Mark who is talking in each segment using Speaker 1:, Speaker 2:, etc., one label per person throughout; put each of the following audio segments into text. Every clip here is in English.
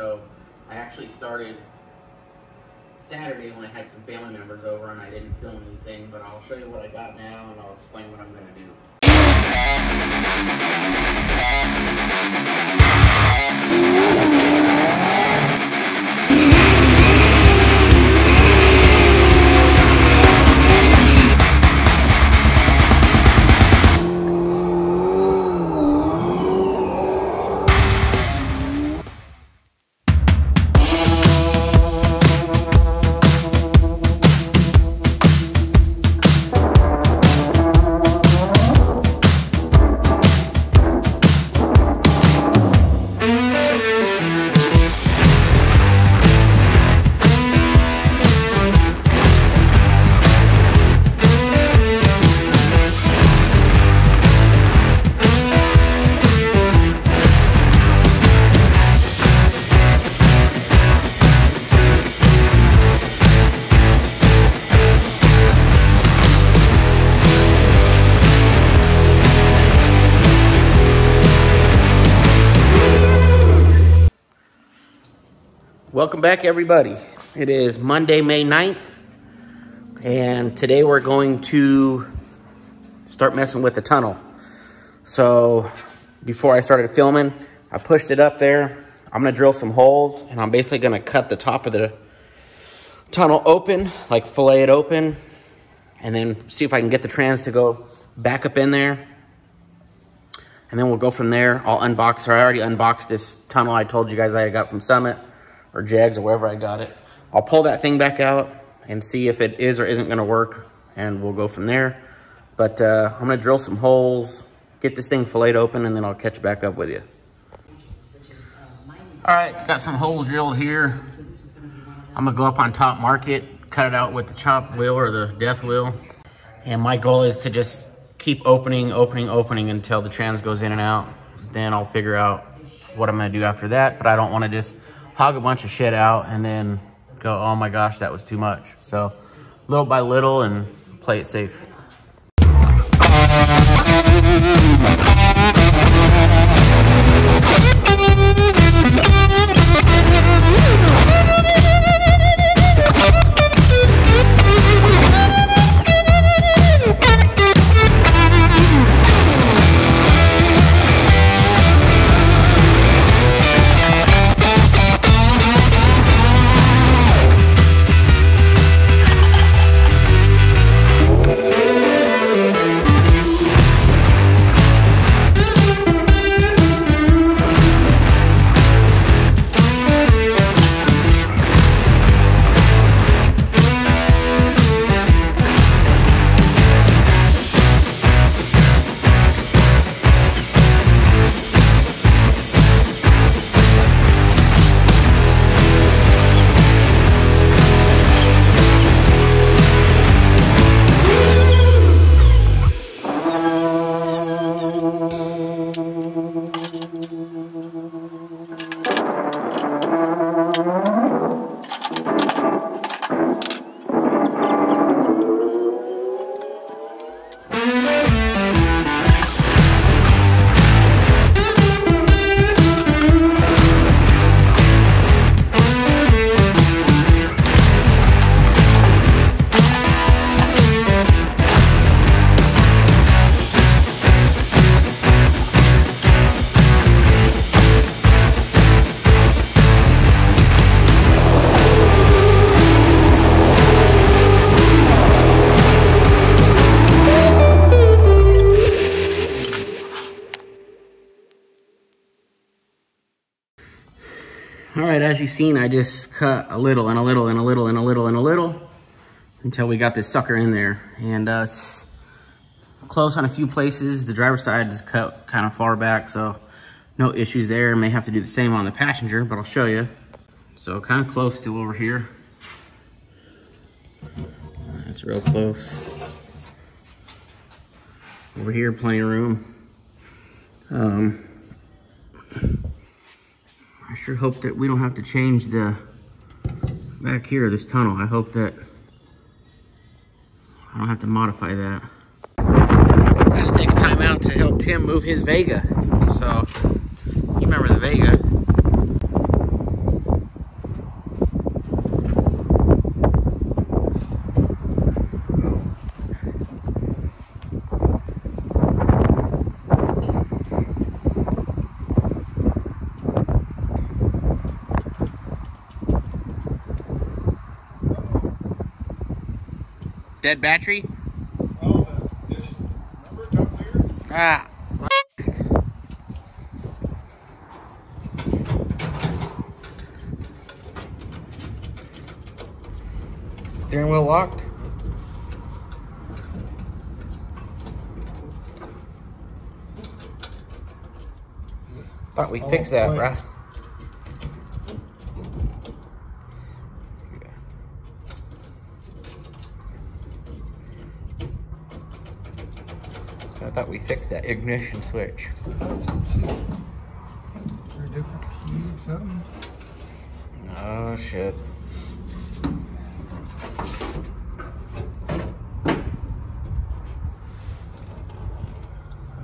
Speaker 1: So I actually started Saturday when I had some family members over and I didn't film anything, but I'll show you what I got now and I'll explain what I'm gonna do. Welcome back, everybody. It is Monday, May 9th, and today we're going to start messing with the tunnel. So, before I started filming, I pushed it up there. I'm gonna drill some holes, and I'm basically gonna cut the top of the tunnel open, like fillet it open, and then see if I can get the trans to go back up in there. And then we'll go from there. I'll unbox her. I already unboxed this tunnel I told you guys I got from Summit or Jags or wherever I got it. I'll pull that thing back out and see if it is or isn't gonna work and we'll go from there. But uh, I'm gonna drill some holes, get this thing filleted open and then I'll catch back up with you. All right, got some holes drilled here. I'm gonna go up on top, mark it, cut it out with the chop wheel or the death wheel. And my goal is to just keep opening, opening, opening until the trans goes in and out. Then I'll figure out what I'm gonna do after that, but I don't wanna just hog a bunch of shit out and then go, oh my gosh, that was too much. So little by little and play it safe. Seen, I just cut a little and a little and a little and a little and a little until we got this sucker in there. And uh, close on a few places. The driver's side is cut kind of far back, so no issues there. May have to do the same on the passenger, but I'll show you. So kind of close still over here. That's real close. Over here, plenty of room. Um, I sure hope that we don't have to change the back here, this tunnel. I hope that I don't have to modify that. I had to take a time out to help Tim move his Vega. So, you remember the Vega. Dead battery?
Speaker 2: Oh?
Speaker 1: Ah. Steering wheel locked? Thought we fixed that,
Speaker 2: wait.
Speaker 1: Thought we fixed that ignition switch.
Speaker 2: That's. There a different key or something?
Speaker 1: Oh shit.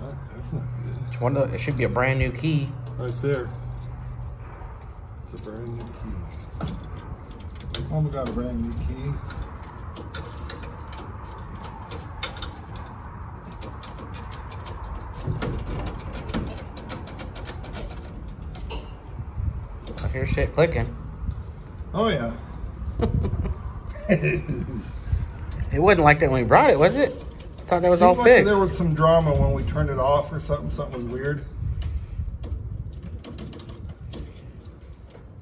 Speaker 2: That's not good.
Speaker 1: It's one of the, it should be a brand new key.
Speaker 2: Right there. It's a brand new key. Mama got a brand new key.
Speaker 1: I hear shit clicking.
Speaker 2: Oh yeah.
Speaker 1: It wasn't like that when we brought it, was it? I thought that was all
Speaker 2: Seemed like
Speaker 1: fixed.
Speaker 2: There was some drama when we turned it off or something. Something was weird.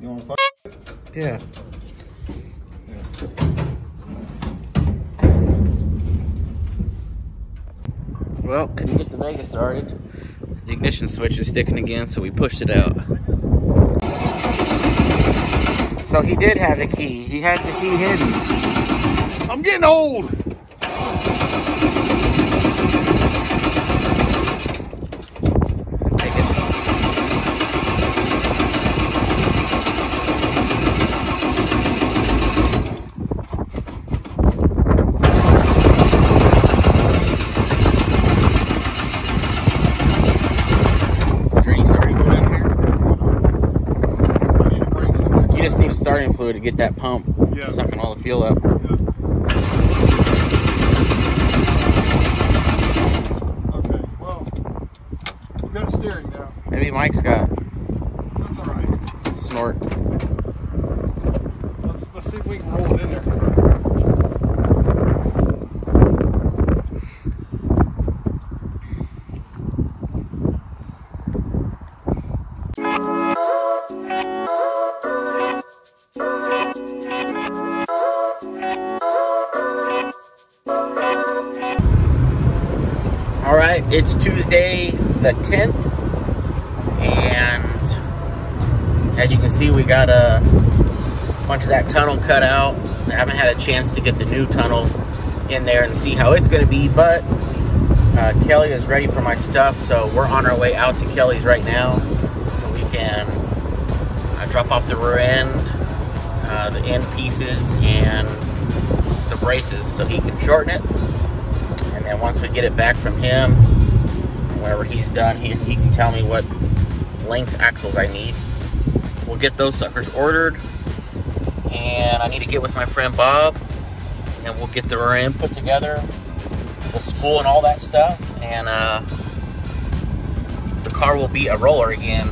Speaker 2: You want to fuck?
Speaker 1: Yeah. Well, couldn't get the Vega started. The ignition switch is sticking again, so we pushed it out. So he did have the key. He had the key hidden.
Speaker 2: I'm getting old.
Speaker 1: Take it. Is there any starting fluid in here?
Speaker 2: I need to break some next
Speaker 1: You just need starting fluid to get that pump
Speaker 2: Yeah.
Speaker 1: sucking all the fuel up.
Speaker 2: Okay, well, we got a steering now.
Speaker 1: Maybe Mike's got
Speaker 2: All right,
Speaker 1: it's Tuesday the 10th, and as you can see, we got a bunch of that tunnel cut out. I haven't had a chance to get the new tunnel in there and see how it's going to be, but uh, Kelly is ready for my stuff, so we're on our way out to Kelly's right now, so we can uh, drop off the rear end, uh, the end pieces, and the braces, so he can shorten it. And then once we get it back from him, whenever he's done, he, he can tell me what length axles I need. We'll get those suckers ordered. And I need to get with my friend Bob. And we'll get the end put together. The spool and all that stuff. And uh, the car will be a roller again.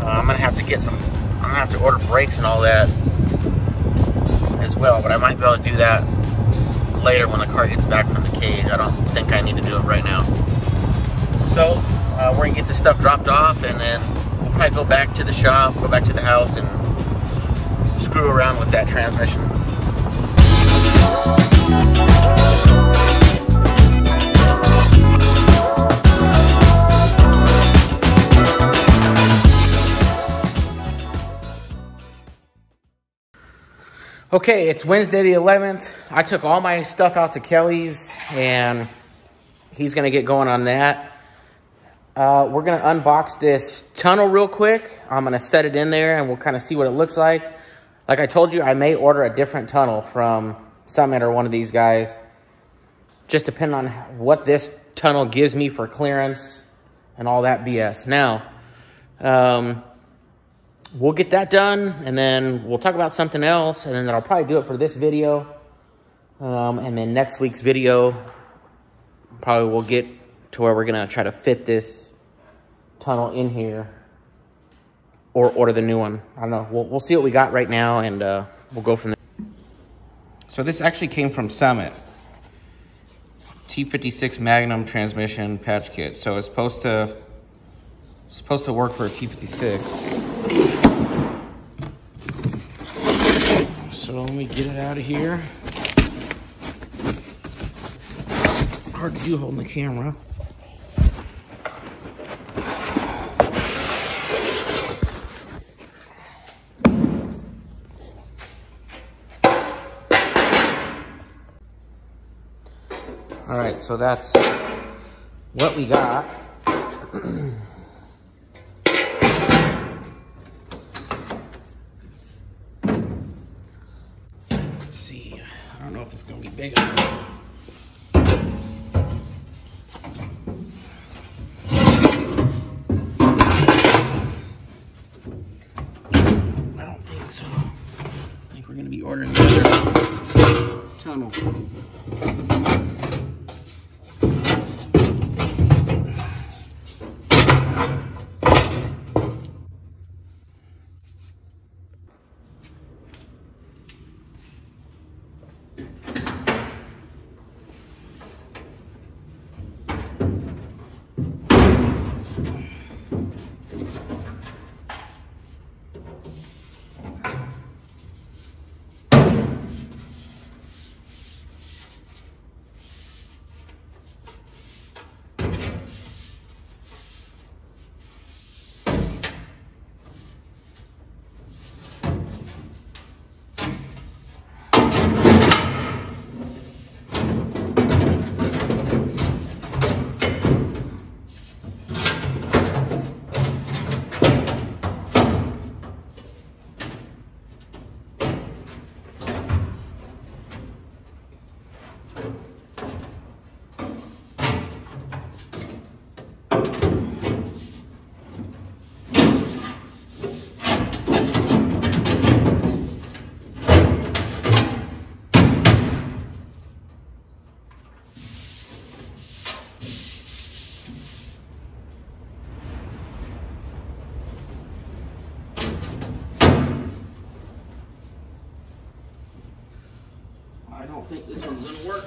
Speaker 1: Uh, I'm to have to get some, I'm to have to order brakes and all that as well. But I might be able to do that later when the car gets back from the cage. I don't think I need to do it right now. So uh, we're gonna get this stuff dropped off, and then we'll probably go back to the shop, go back to the house, and screw around with that transmission. Okay, it's Wednesday the 11th. I took all my stuff out to Kelly's and he's to get going on that. Uh, we're to unbox this tunnel real quick. I'm to set it in there and we'll kind of see what it looks like. Like I told you, I may order a different tunnel from Summit or one of these guys. Just depending on what this tunnel gives me for clearance and all that BS. Now, um, we'll get that done and then we'll talk about something else and then I'll probably do it for this video. Um, and then next week's video, probably we'll get to where we're gonna try to fit this tunnel in here or order the new one. I don't know. We'll, we'll see what we got right now and uh, we'll go from there. So this actually came from Summit. T56 Magnum transmission patch kit. So it's supposed to supposed to work for a T56. So let me get it out of here. Hard to do holding the camera. All right, so that's what we got. if it's gonna be big enough. I don't think so. I think we're gonna be ordering another tunnel. I don't think this one's gonna work.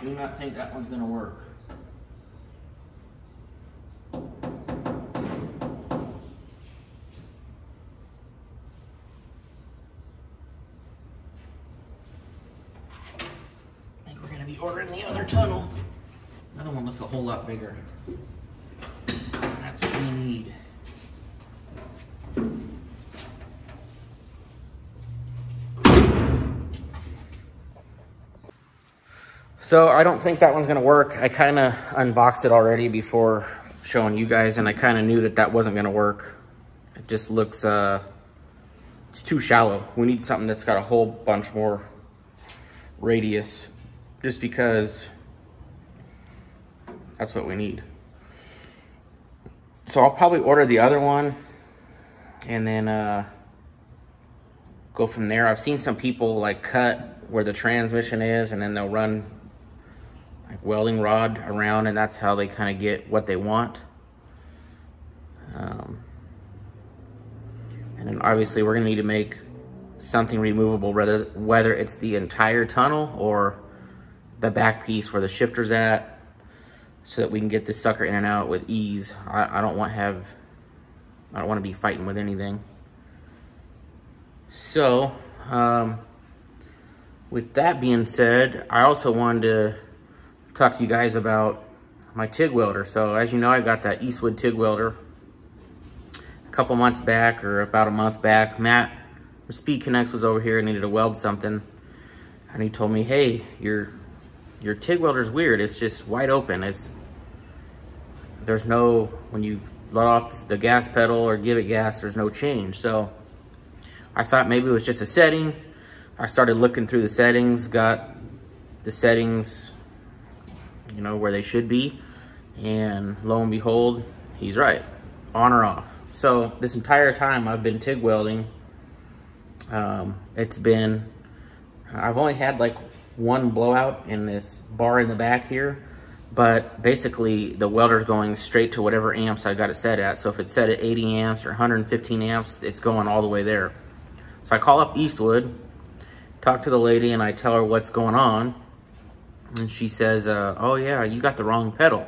Speaker 1: Do not think that one's gonna work. I think we're gonna be ordering the other tunnel. Another one looks a whole lot bigger. That's what we need. So I don't think that one's gonna work. I kind of unboxed it already before showing you guys and I kind of knew that that wasn't gonna work. It just looks, uh, it's too shallow. We need something that's got a whole bunch more radius just because that's what we need. So I'll probably order the other one and then uh, go from there. I've seen some people like cut where the transmission is and then they'll run like welding rod around and that's how they kind of get what they want. Um, and then obviously we're gonna need to make something removable, whether, whether it's the entire tunnel or the back piece where the shifter's at so that we can get this sucker in and out with ease. I, I don't want have, I don't want to be fighting with anything. So, um, with that being said, I also wanted to talk to you guys about my TIG welder. So as you know, I got that Eastwood TIG welder a couple months back or about a month back. Matt from Speed Connects was over here and needed to weld something. And he told me, hey, your your TIG welder's weird. It's just wide open. It's there's no when you let off the gas pedal or give it gas, there's no change. So I thought maybe it was just a setting. I started looking through the settings, got the settings, you know, where they should be. And lo and behold, he's right, on or off. So this entire time I've been TIG welding, um, it's been, I've only had like one blowout in this bar in the back here. But basically the welder's going straight to whatever amps I got it set at. So if it's set at 80 amps or 115 amps, it's going all the way there. So I call up Eastwood, talk to the lady, and I tell her what's going on. And she says, uh, oh yeah, you got the wrong pedal.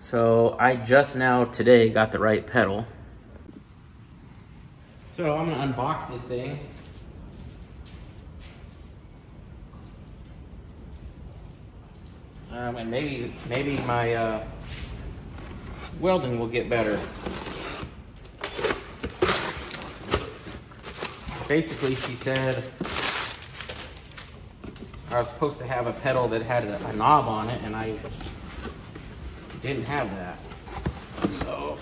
Speaker 1: So I just now today got the right pedal. So I'm gonna unbox this thing. Um, and maybe maybe my uh, welding will get better. Basically, she said I was supposed to have a pedal that had a, a knob on it, and I didn't have that. So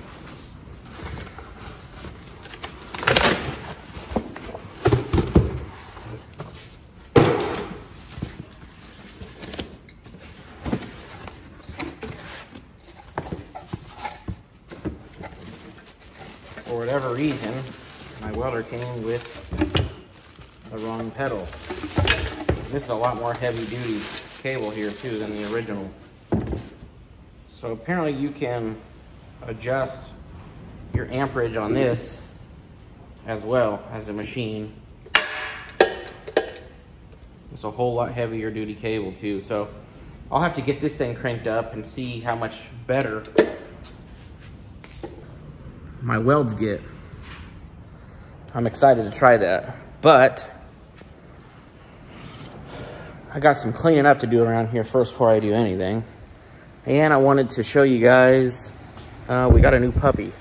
Speaker 1: for whatever reason, my welder came with the wrong pedal. This is a lot more heavy duty cable here too than the original. So apparently you can adjust your amperage on this as well as a machine. It's a whole lot heavier duty cable too. So I'll have to get this thing cranked up and see how much better my welds get. I'm excited to try that. But I got some cleaning up to do around here first before I do anything. And I wanted to show you guys, uh, we got a new puppy.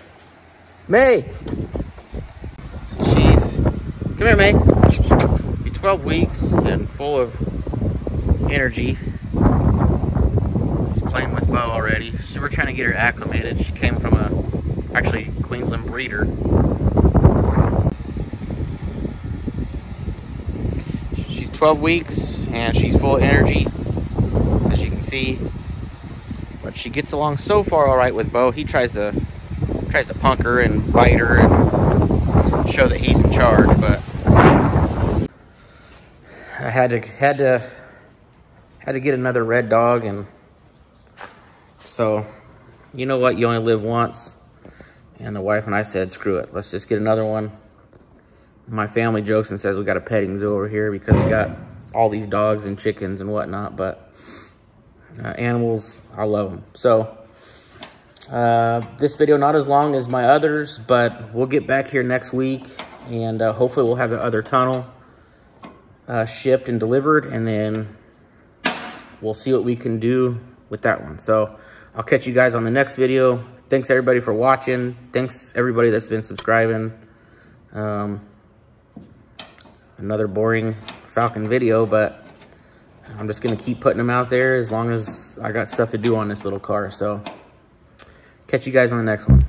Speaker 1: May! She's, come here May. She's 12 weeks and full of energy. She's playing with Bo already. So we're trying to get her acclimated. She came from a, actually Queensland breeder. She's 12 weeks and she's full of energy, as you can see. But she gets along so far all right with Bo. He tries to tries to punk her and bite her and show that he's in charge, but I had to had to had to get another red dog and so you know what you only live once and the wife and I said screw it let's just get another one my family jokes and says we got a petting zoo over here because we got all these dogs and chickens and whatnot but uh, animals I love them so uh, this video not as long as my others but we'll get back here next week and uh, hopefully we'll have the other tunnel uh, shipped and delivered and then we'll see what we can do with that one. So I'll catch you guys on the next video. Thanks everybody for watching. Thanks everybody that's been subscribing. Um, another boring Falcon video, but I'm just gonna keep putting them out there as long as I got stuff to do on this little car. So catch you guys on the next one.